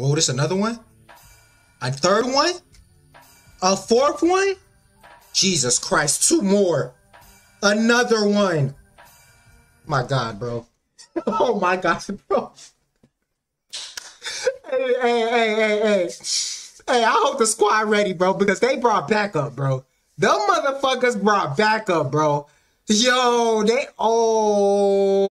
Whoa, this another one? A third one? A fourth one? Jesus Christ, two more. Another one. My God, bro. Oh my God, bro. Hey, hey, hey, hey, hey. Hey, I hope the squad ready, bro, because they brought backup, bro. Them motherfuckers brought backup, bro. Yo, they oh